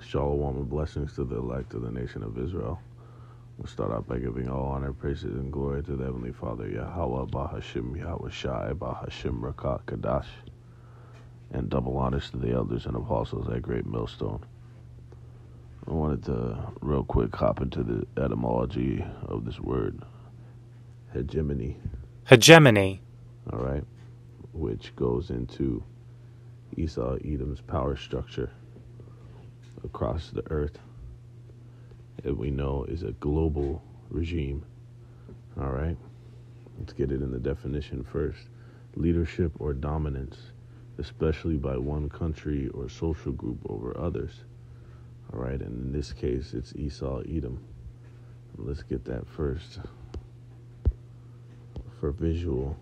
Shalom and blessings to the elect of the nation of Israel. We'll start out by giving all honor, praises, and glory to the Heavenly Father, Yahweh, Bahashim, Yahweh Shai, Bahashim, Rakat, Kadash, and double honors to the elders and apostles at Great Millstone. I wanted to real quick hop into the etymology of this word, hegemony. Hegemony. All right, which goes into Esau Edom's power structure across the earth that we know is a global regime. All right, let's get it in the definition first leadership or dominance, especially by one country or social group over others. All right, and in this case, it's Esau Edom. Let's get that first for visual.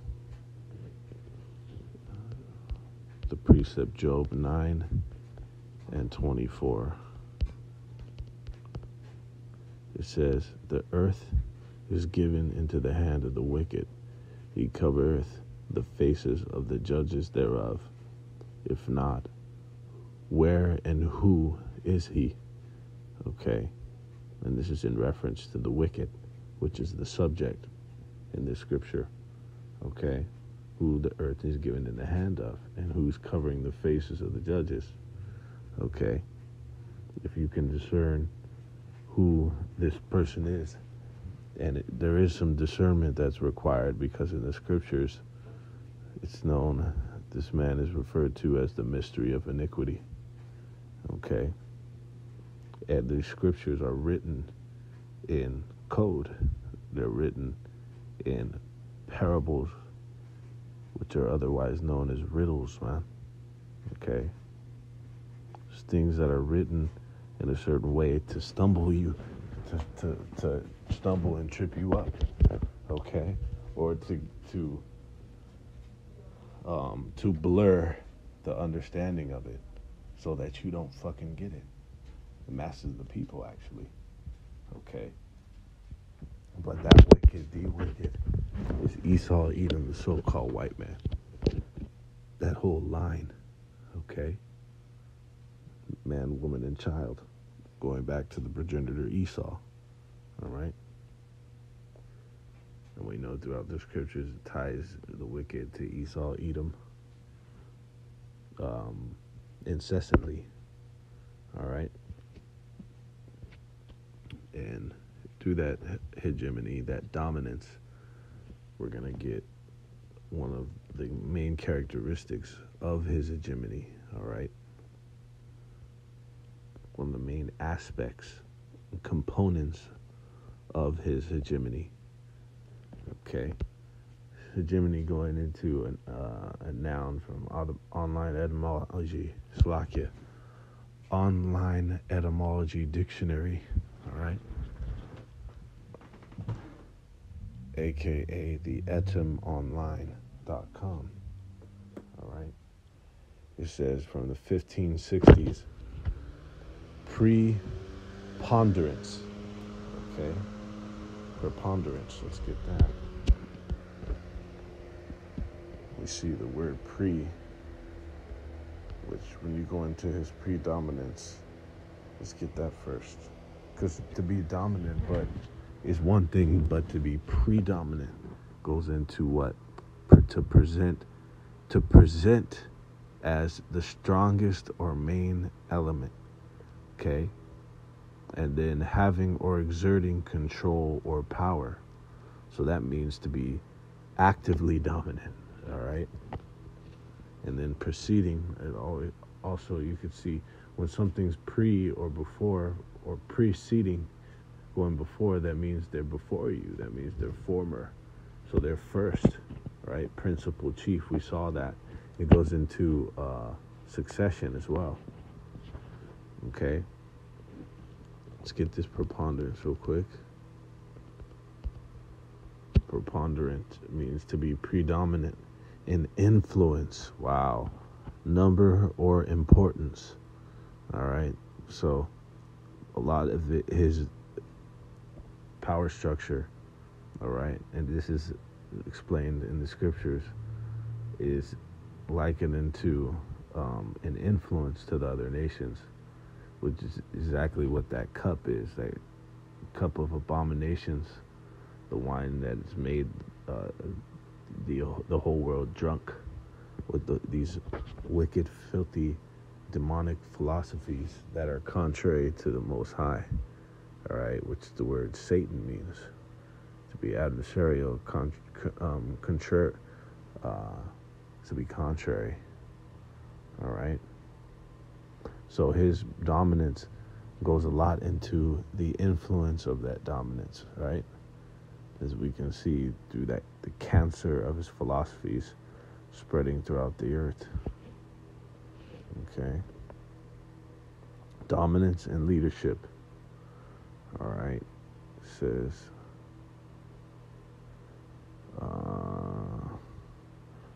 The precept Job 9 and 24. It says, The earth is given into the hand of the wicked. He covereth the faces of the judges thereof. If not, where and who is he? Okay. And this is in reference to the wicked, which is the subject in this scripture. Okay. Who the earth is given in the hand of, and who's covering the faces of the judges. Okay. If you can discern who this person is. And it, there is some discernment that's required because in the scriptures, it's known this man is referred to as the mystery of iniquity. Okay? And the scriptures are written in code, they're written in parables, which are otherwise known as riddles, man. Okay? Things that are written in a certain way to stumble you, to, to, to stumble and trip you up, okay? Or to, to, um, to blur the understanding of it so that you don't fucking get it. The masses of the people, actually, okay? But that wicked, the wicked, is Esau Edom, the so called white man. That whole line, okay? Man, woman, and child, going back to the progenitor Esau. All right? And we know throughout the scriptures it ties the wicked to Esau, Edom, um, incessantly. All right? And through that hegemony, that dominance, we're going to get one of the main characteristics of his hegemony. All right? One of the main aspects, and components of his hegemony. Okay. Hegemony going into an, uh, a noun from online etymology, Slovakia. Online etymology dictionary. All right. AKA the etymonline.com. All right. It says from the 1560s preponderance. Okay? Preponderance. Let's get that. We see the word pre, which when you go into his predominance, let's get that first. Because to be dominant, but is one thing, but to be predominant goes into what? To present, to present as the strongest or main element okay? And then having or exerting control or power. So that means to be actively dominant, all right? And then proceeding, it always, also you could see when something's pre or before or preceding, going before, that means they're before you. That means they're former. So they're first, right? Principal chief, we saw that. It goes into uh, succession as well. Okay. Let's get this preponderance real quick. Preponderant means to be predominant in influence. Wow. Number or importance. All right. So a lot of his power structure, all right, and this is explained in the scriptures, is likened into um, an influence to the other nations which is exactly what that cup is that cup of abominations, the wine that has made uh, the, the whole world drunk with the, these wicked, filthy, demonic philosophies that are contrary to the Most High. All right, which the word Satan means to be adversarial, con- um, uh, to be contrary. All right. So his dominance goes a lot into the influence of that dominance, right? As we can see through that the cancer of his philosophies spreading throughout the earth. Okay. Dominance and leadership. All right. It says uh,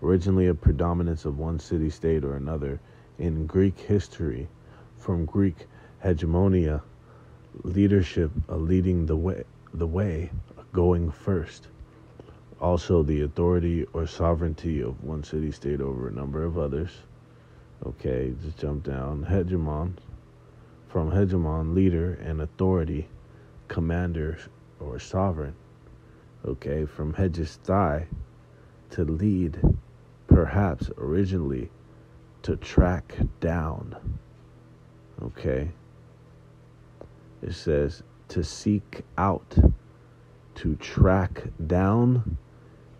originally a predominance of one city state or another in Greek history from Greek hegemonia, leadership, a leading the way, the way, going first. Also, the authority or sovereignty of one city state over a number of others. Okay, just jump down. Hegemon, from hegemon, leader and authority, commander or sovereign. Okay, from hegeisthai, to lead, perhaps originally to track down. Okay, it says to seek out, to track down,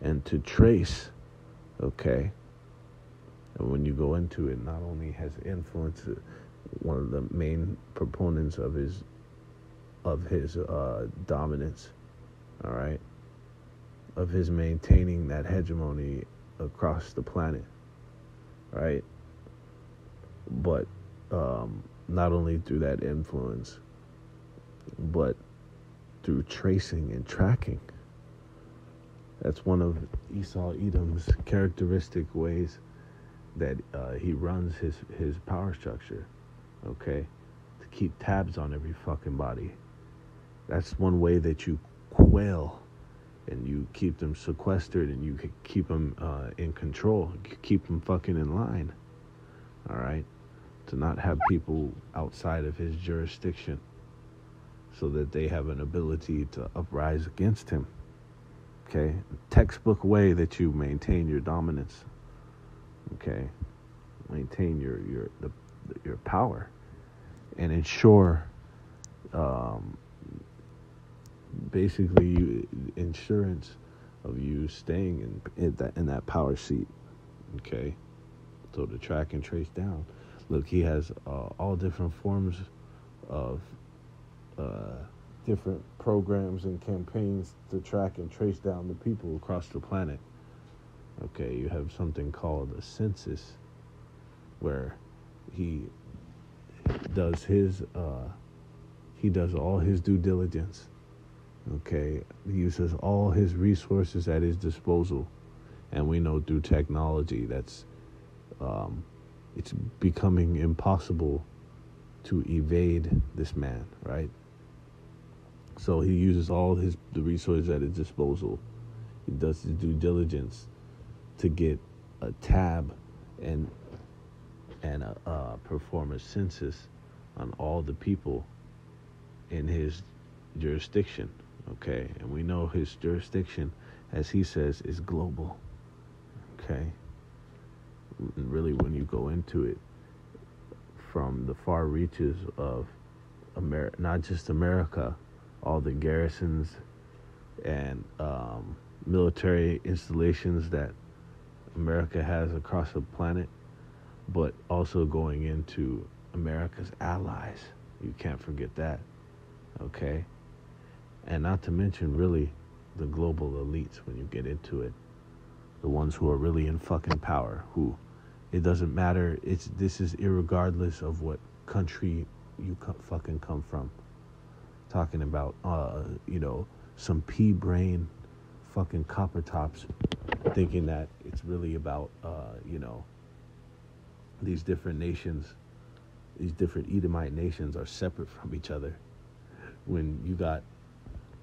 and to trace. Okay. And when you go into it, not only has influence uh, one of the main proponents of his of his uh, dominance, all right, of his maintaining that hegemony across the planet, right? But um, not only through that influence, but through tracing and tracking. That's one of Esau Edom's characteristic ways that uh, he runs his, his power structure, okay? To keep tabs on every fucking body. That's one way that you quail and you keep them sequestered and you keep them uh, in control, keep them fucking in line, all right? To not have people outside of his jurisdiction so that they have an ability to uprise against him. Okay? Textbook way that you maintain your dominance. Okay? Maintain your your the, your power and ensure um, basically you, insurance of you staying in, in that in that power seat. Okay? So to track and trace down. Look, he has uh, all different forms of uh, different programs and campaigns to track and trace down the people across the planet. Okay, you have something called a census where he does his uh, he does all his due diligence. Okay, he uses all his resources at his disposal, and we know through technology that's um, it's becoming impossible to evade this man, right? So he uses all his the resources at his disposal. He does his due diligence to get a tab and and a, uh, perform a census on all the people in his jurisdiction. Okay, and we know his jurisdiction, as he says, is global. Okay, really, when you go into it, from the far reaches of America, not just America, all the garrisons and um, military installations that America has across the planet, but also going into America's allies. You can't forget that. Okay? And not to mention, really, the global elites when you get into it. The ones who are really in fucking power, who it doesn't matter. It's this is irregardless of what country you fucking come from talking about, uh, you know, some pea brain fucking copper tops thinking that it's really about, uh, you know, these different nations, these different Edomite nations are separate from each other. When you got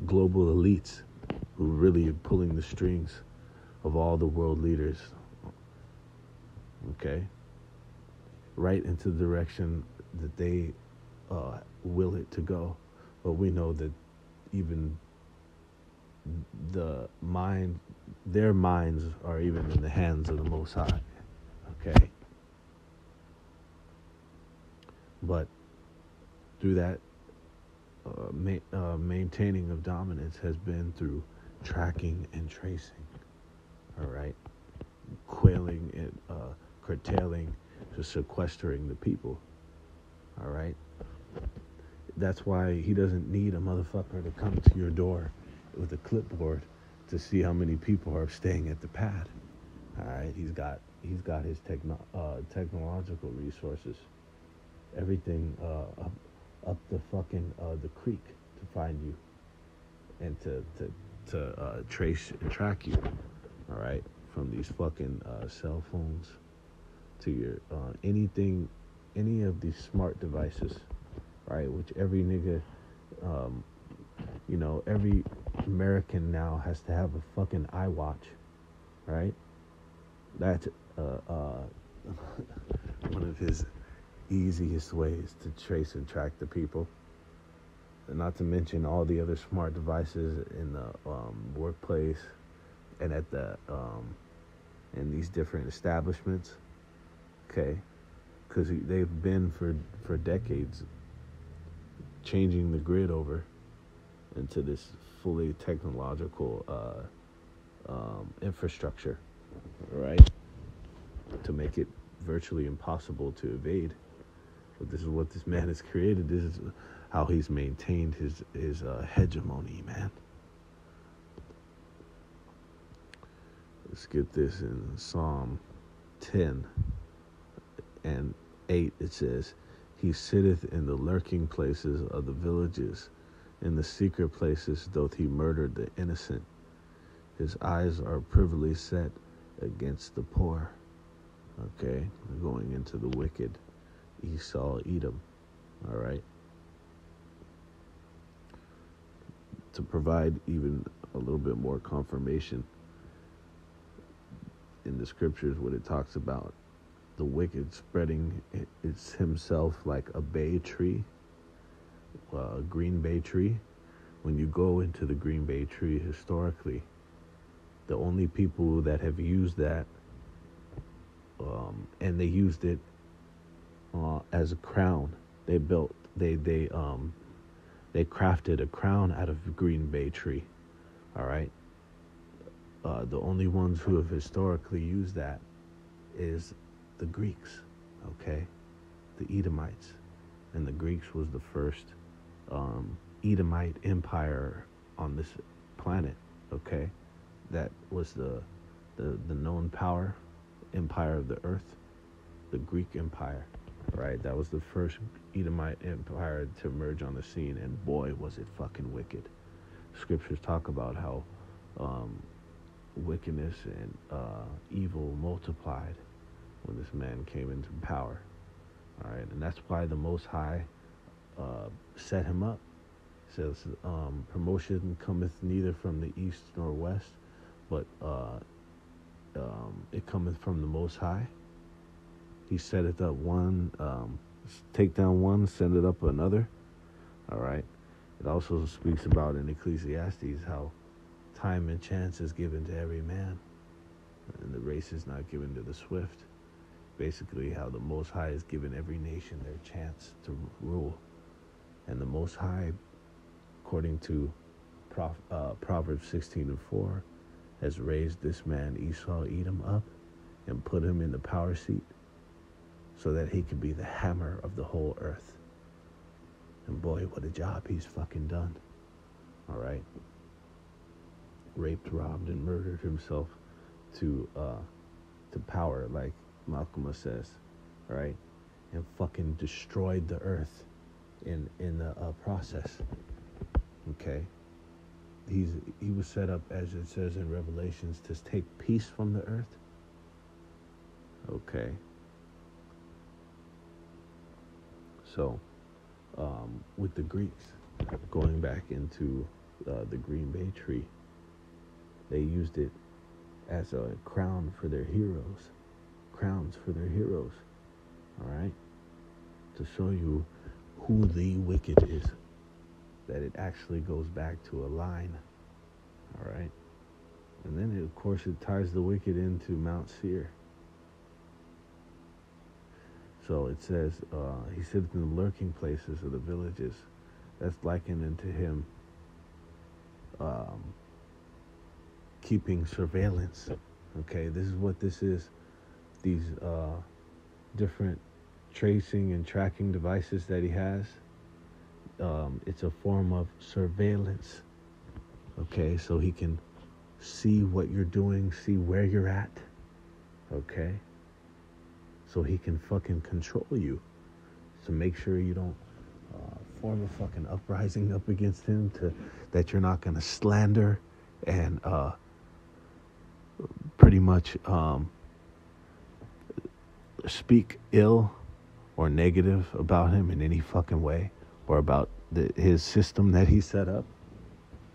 global elites who really are pulling the strings of all the world leaders, okay, right into the direction that they uh, will it to go. But we know that even the mind, their minds are even in the hands of the Most High. Okay? But through that, uh, ma- uh, maintaining of dominance has been through tracking and tracing. All right? Quailing and uh, curtailing to sequestering the people. All right? That's why he doesn't need a motherfucker to come to your door with a clipboard to see how many people are staying at the pad. All right? He's got he's got his techno- uh, technological resources. Everything uh, up, up the fucking uh, the creek to find you and to to to uh, trace and track you. All right, from these fucking uh, cell phones to your uh, anything, any of these smart devices, right? Which every nigga, um, you know, every American now has to have a fucking iWatch, right? That's uh, uh, one of his easiest ways to trace and track the people. And not to mention all the other smart devices in the um, workplace and at the um, in these different establishments okay. Because they've been for for decades changing the grid over into this fully technological uh, um, infrastructure right? To make it virtually impossible to evade. But this is what this man has created. This is how he's maintained his his uh, hegemony man. Let's get this in psalm 10 and 8 it says, He sitteth in the lurking places of the villages, in the secret places doth he murder the innocent. His eyes are privily set against the poor. Okay, going into the wicked. Esau, Edom. All right. To provide even a little bit more confirmation in the scriptures, what it talks about the wicked spreading it's himself like a bay tree, a green bay tree. When you go into the green bay tree historically, the only people that have used that, um, and they used it uh, as a crown. They built, they they um, they crafted a crown out of green bay tree. All right. Uh, the only ones who have historically used that is the Greeks, okay, the Edomites, and the Greeks was the first um, Edomite empire on this planet, okay, that was the the the known power empire of the earth, the Greek Empire, right? That was the first Edomite empire to emerge on the scene, and boy, was it fucking wicked. Scriptures talk about how um, wickedness and uh, evil multiplied when this man came into power. All right, and that's why the Most High uh, set him up. says, um, promotion cometh neither from the east nor west, but uh, um, it cometh from the Most High. He set it up one, um, take down one, send it up another. All right. It also speaks about in Ecclesiastes how time and chance is given to every man, and the race is not given to the swift basically how the Most High has given every nation their chance to rule. And the Most High, according to Prof, uh, Proverbs 16 and 4, has raised this man Esau Edom up and put him in the power seat so that he could be the hammer of the whole earth. And boy, what a job he's fucking done. All right. Raped, robbed, and murdered himself to uh, to power like Malcolm says, right? And fucking destroyed the earth in in the uh, process. Okay. He's he was set up as it says in Revelations to take peace from the earth. Okay. So, um, with the Greeks, going back into uh, the Green Bay tree, they used it as a crown for their heroes crowns for their heroes. All right? To show you who the wicked is. That it actually goes back to a line. All right. And then, it, of course, it ties the wicked into Mount Seir. So it says, uh, he sits in the lurking places of the villages. That's likened unto him um, keeping surveillance. Okay, this is what this is. These uh, different tracing and tracking devices that he has. Um, it's a form of surveillance. Okay, so he can see what you're doing, see where you're at. Okay? So he can fucking control you. To make sure you don't uh, form a fucking uprising up against him, to that you're not gonna slander and uh, pretty much um, speak ill or negative about him in any fucking way or about the, his system that he set up.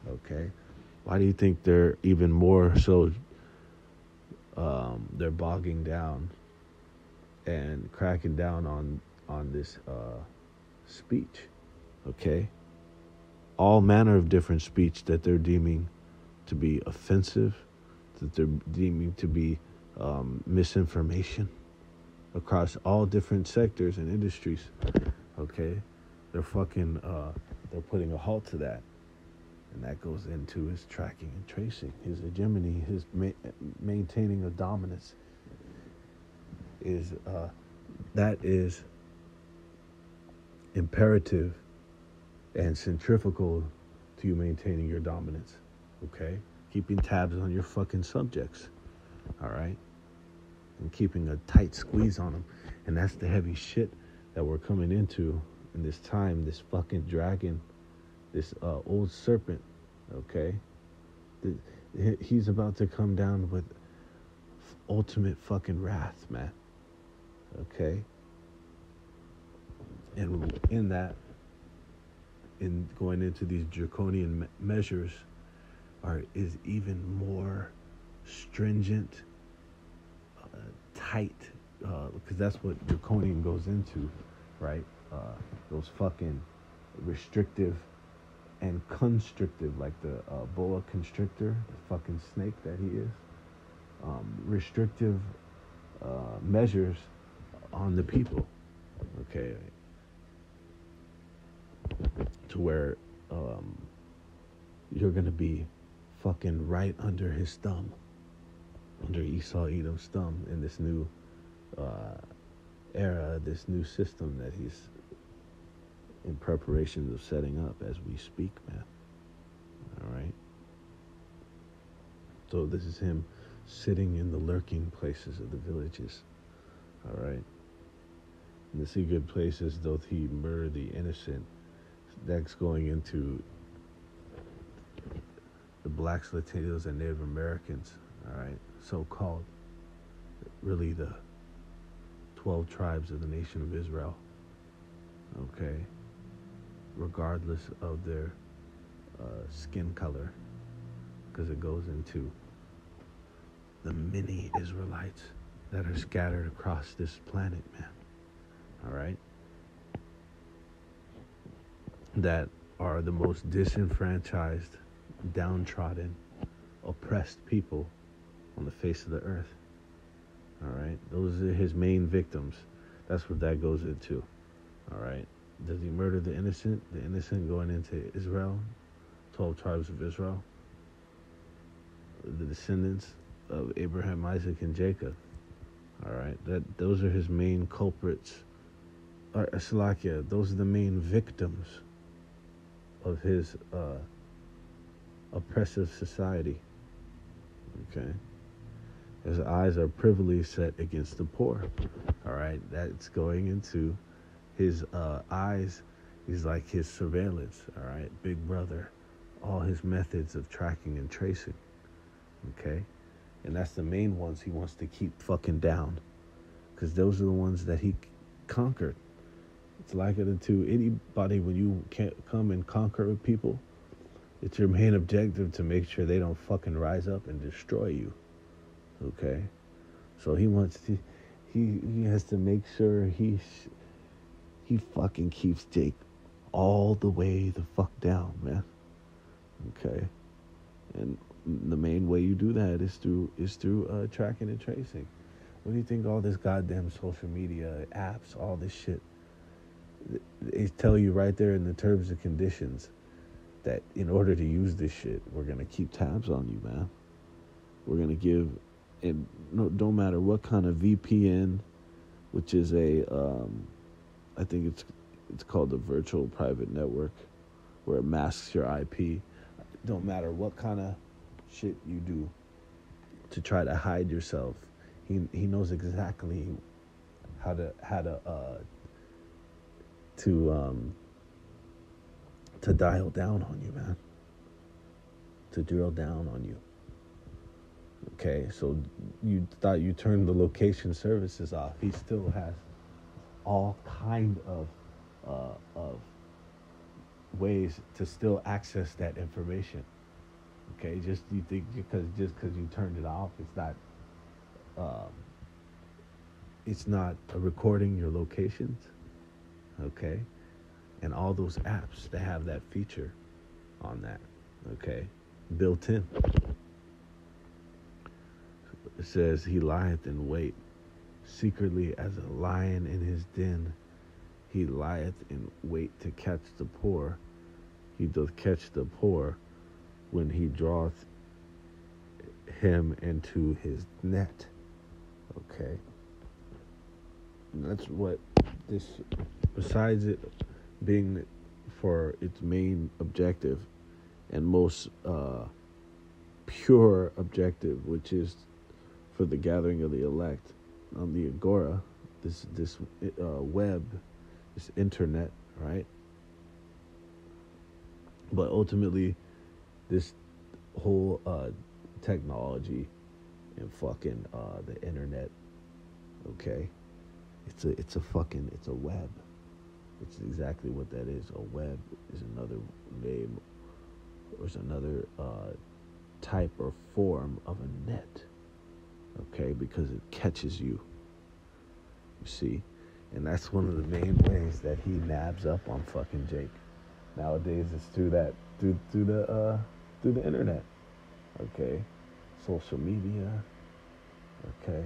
Okay. Why do you think they're even more so? Um, they're bogging down and cracking down on on this uh, speech. Okay, all manner of different speech that they're deeming to be offensive, that they're deeming to be um, misinformation across all different sectors and industries. Okay, they're fucking uh, they're putting a halt to that and that goes into his tracking and tracing, his hegemony, his ma- maintaining of dominance. Is uh, that is imperative and centrifugal to you maintaining your dominance. Okay, keeping tabs on your fucking subjects. All right, and keeping a tight squeeze on them, and that's the heavy shit that we're coming into in this time. This fucking dragon this uh, old serpent, okay? The, he's about to come down with ultimate fucking wrath, man. Okay? And in that, in going into these draconian me- measures, are is even more stringent, tight, because uh, that's what draconian goes into, right? Uh, those fucking restrictive and constrictive, like the uh, boa constrictor, the fucking snake that he is. Um, restrictive uh, measures on the people, okay, to where um, you're gonna be fucking right under his thumb, under Esau Edom's thumb in this new uh, era, this new system that he's in preparations of setting up as we speak, man. All right. So this is him sitting in the lurking places of the villages. All right. And the good places doth he murder the innocent. That's going into the blacks, Latinos, and Native Americans. All right. So called. Really the 12 tribes of the nation of Israel. Okay regardless of their uh, skin color, because it goes into the many Israelites that are scattered across this planet, man. All right? That are the most disenfranchised, downtrodden, oppressed people on the face of the earth. All right? Those are his main victims. That's what that goes into. All right? Does he murder the innocent? The innocent going into Israel, 12 tribes of Israel, the descendants of Abraham, Isaac, and Jacob. All right, that those are his main culprits. Or Salakia, those are the main victims of his uh, oppressive society. Okay, his eyes are privily set against the poor. All right, that's going into his uh, eyes is like his surveillance, all right, big brother, all his methods of tracking and tracing, okay? And that's the main ones he wants to keep fucking down because those are the ones that he conquered. It's like it to anybody when you can't come and conquer people, it's your main objective to make sure they don't fucking rise up and destroy you, okay? So he wants to, he, he has to make sure he he fucking keeps Jake all the way the fuck down, man. Okay, and the main way you do that is through is through uh, tracking and tracing. What do you think all this goddamn social media apps, all this shit? They tell you right there in the terms and conditions that in order to use this shit, we're gonna keep tabs on you, man. We're gonna give, and no, don't matter what kind of VPN, which is a, um, I think it's it's called a virtual private network, where it masks your IP. Don't matter what kind of shit you do to try to hide yourself. He he knows exactly how to how to uh, to um, to dial down on you, man. To drill down on you. Okay, so you thought you turned the location services off. He still has all kind of uh, of ways to still access that information. Okay, just you think because just because you turned it off, it's not. Um, it's not recording your locations. Okay, and all those apps that have that feature on that. Okay, built in. It says he lieth in wait, secretly as a lion in his den. He lieth in wait to catch the poor. He doth catch the poor when he draweth him into his net. Okay. And that's what this, besides it being for its main objective and most uh, pure objective, which is for the gathering of the elect on the agora, this this uh, web, this internet, right? But ultimately, this whole uh, technology and fucking uh, the internet, okay, it's a it's a fucking it's a web. It's exactly what that is. A web is another name, or is another uh, type or form of a net. Okay, because it catches you. You see, and that's one of the main ways that he nabs up on fucking Jake. Nowadays, it's through that through through the uh, through the internet. Okay, social media. Okay,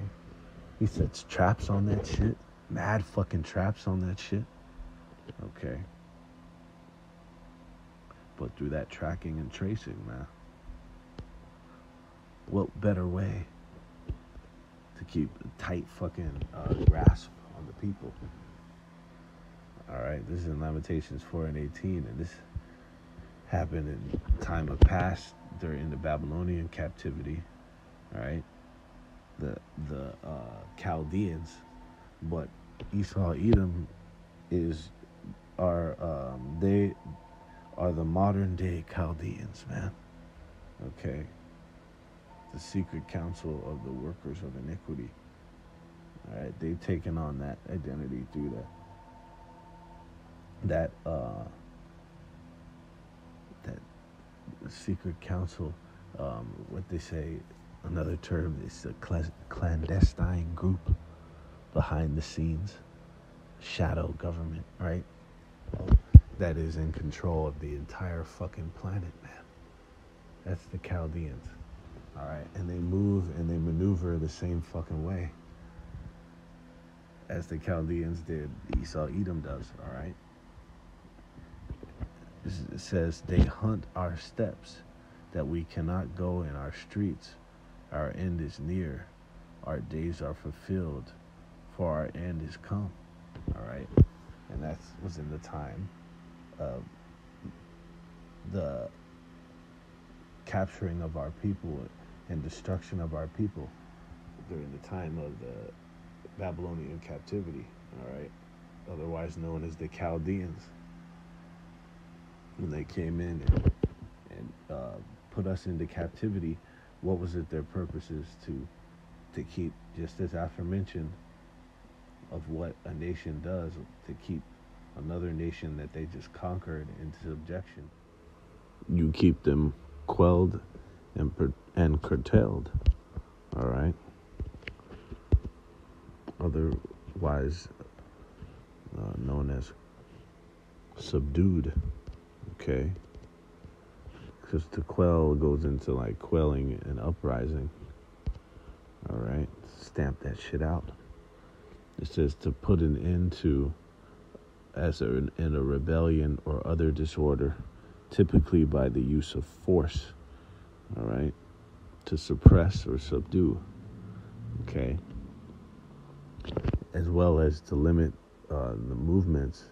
he sets traps on that shit. Mad fucking traps on that shit. Okay. But through that tracking and tracing, man. What better way to keep a tight fucking uh, grasp on the people? All right, this is in Lamentations 4 and 18, and this happened in time of past during the Babylonian captivity. All right, the the uh, Chaldeans, but Esau Edom is are um, they are the modern day Chaldeans, man. Okay, the secret council of the workers of iniquity. All right, they've taken on that identity through that that uh, that secret council. Um, what they say, another term is a clandestine group behind the scenes, shadow government, right? that is in control of the entire fucking planet, man. That's the Chaldeans. All right. And they move and they maneuver the same fucking way as the Chaldeans did, Esau Edom does. All right. It says, they hunt our steps, that we cannot go in our streets. Our end is near. Our days are fulfilled, for our end is come. All right and that was in the time of the capturing of our people and destruction of our people during the time of the Babylonian captivity, all right, otherwise known as the Chaldeans. When they came in and, and uh, put us into captivity, what was it their purposes to to keep, just as aforementioned, of what a nation does to keep another nation that they just conquered into subjection. You keep them quelled and and curtailed. All right. Otherwise uh, known as subdued. Okay? Because to quell goes into like quelling and uprising. All right? Stamp that shit out. It says to put an end to as a, in a rebellion or other disorder, typically by the use of force. All right? To suppress or subdue. Okay? As well as to limit uh, the movements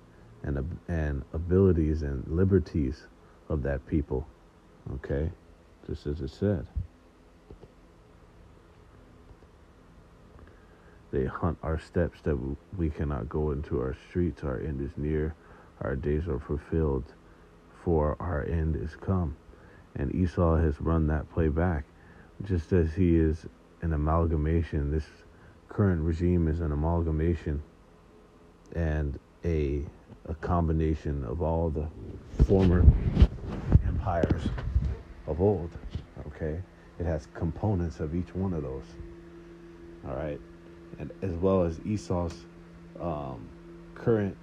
and, and abilities and liberties of that people. Okay? Just as it said. They hunt our steps that we cannot go into our streets. Our end is near. Our days are fulfilled, for our end is come. And Esau has run that play back, just as he is an amalgamation. This current regime is an amalgamation and a, a combination of all the former empires of old. Okay? It has components of each one of those. All right? And as well as Esau's um, current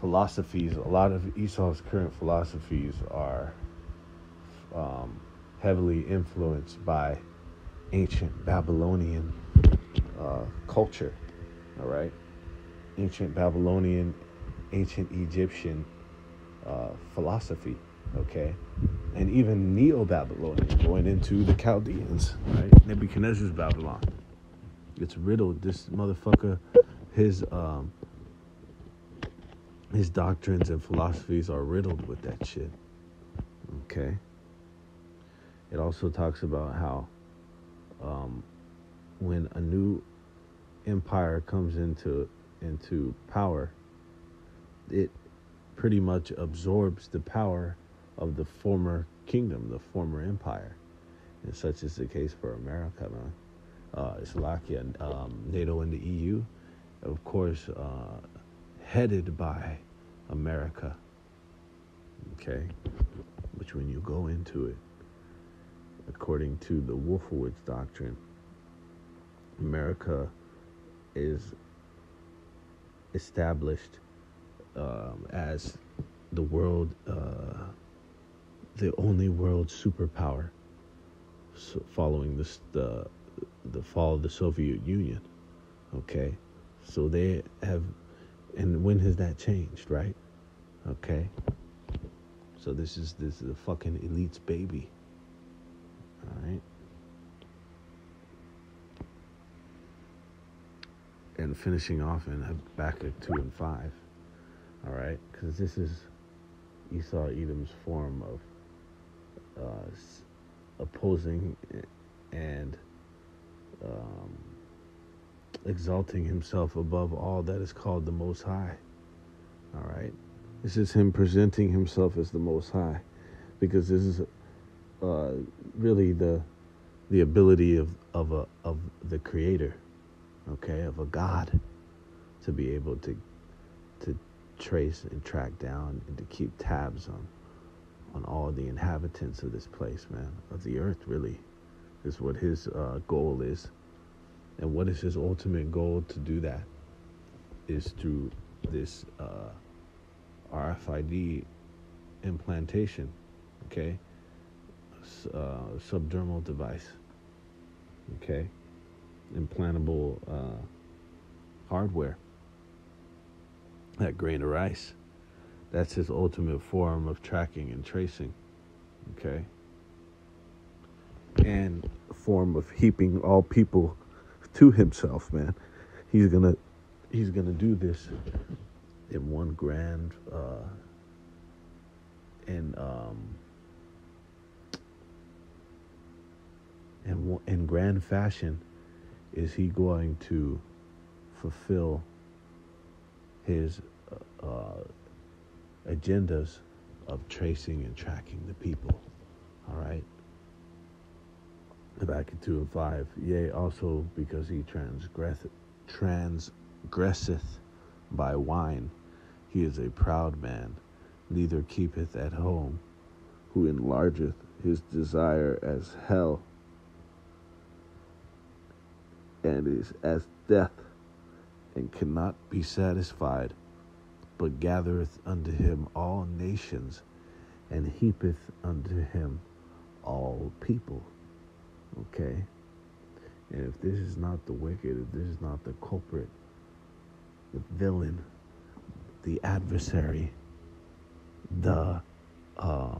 philosophies, a lot of Esau's current philosophies are um, heavily influenced by ancient Babylonian uh, culture. All right? Ancient Babylonian, ancient Egyptian uh, philosophy okay? And even Neo Babylonian going into the Chaldeans, right? Nebuchadnezzar's Babylon. It's riddled. This motherfucker, his um, his doctrines and philosophies are riddled with that shit. Okay. It also talks about how um, when a new empire comes into into power, it pretty much absorbs the power of the former kingdom, the former empire. And such is the case for America, man. Uh, Slovakia, um, NATO, and the EU, of course, uh, headed by America. Okay? Which, when you go into it, according to the Wolfowitz doctrine, America is established um, as the world. Uh, the only world superpower so following this, the the fall of the Soviet Union. Okay, so they have, and when has that changed, right? Okay, so this is this is a fucking elite's baby. All right. And finishing off in Habakkuk 2 and 5. All right? Because this is Esau Edom's form of uh, opposing and um, exalting himself above all that is called the Most High. All right? This is him presenting himself as the Most High because this is uh, really the the ability of, of, a, of the Creator, okay, of a God to be able to, to trace and track down and to keep tabs on on all the inhabitants of this place, man, of the earth, really, is what his uh, goal is. And what is his ultimate goal to do that? Is through this uh, RFID implantation, okay? Uh, subdermal device, okay? Implantable uh, hardware, that grain of rice that's his ultimate form of tracking and tracing. Okay? And form of heaping all people to himself, man. He's gonna he's gonna do this in one grand uh in um in in grand fashion is he going to fulfill his uh, agendas of tracing and tracking the people. All right. Habakkuk 2 and 5. Yea, also because he transgresseth, transgresseth by wine, he is a proud man, neither keepeth at home, who enlargeth his desire as hell, and is as death, and cannot be satisfied but gathereth unto him all nations, and heapeth unto him all people. Okay? And if this is not the wicked, if this is not the culprit, the villain, the adversary, the uh,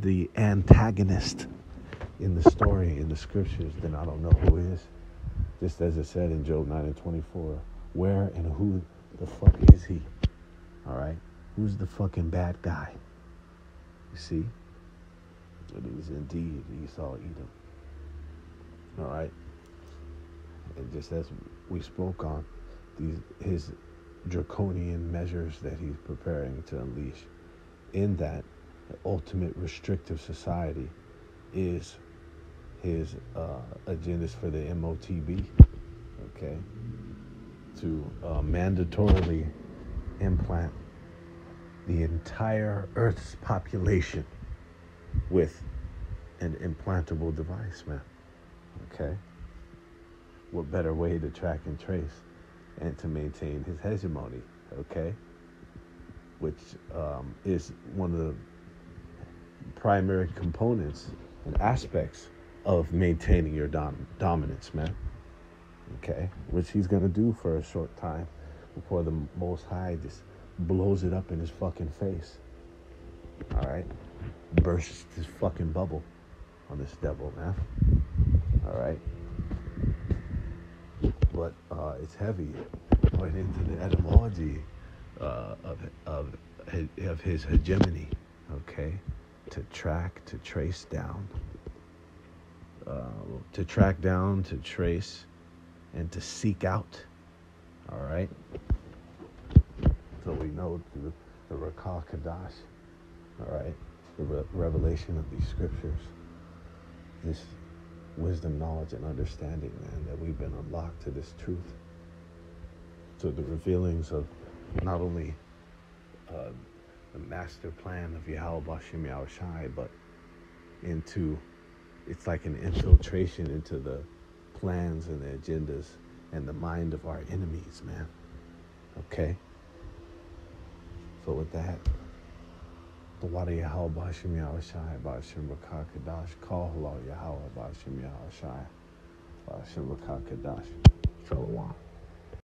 the antagonist in the story in the scriptures, then I don't know who is. Just as it said in Job 9 and 24, where and who the fuck is he? All right, who's the fucking bad guy? You see, it is indeed Esau Edom. All right, and just as we spoke on these his draconian measures that he's preparing to unleash in that ultimate restrictive society is his uh, agendas for the MOTB, okay, to uh, mandatorily implant the entire Earth's population with an implantable device, man. Okay? What better way to track and trace and to maintain his hegemony, okay? Which um, is one of the primary components and aspects of maintaining your dom- dominance, man. Okay? Which he's going to do for a short time before the Most High just blows it up in his fucking face. All right? Bursts his fucking bubble on this devil, man. All right? But uh, it's heavy going into the etymology uh, of, of, of his hegemony, okay? To track, to trace down. Uh, to track down, to trace, and to seek out. All right? So we know through the Rakah Kadash, all right, the re- revelation of these scriptures, this wisdom, knowledge, and understanding, man, that we've been unlocked to this truth. To the revealings of not only uh, the master plan of Yahweh Bashim but into it's like an infiltration into the plans and the agendas and the mind of our enemies, man. Okay? So with that, water Yahweh Bashim Yahushai Bashim Rakah Kadash, call hello Yahweh Bashim Yahushai Bashim Rakakadash Shalom.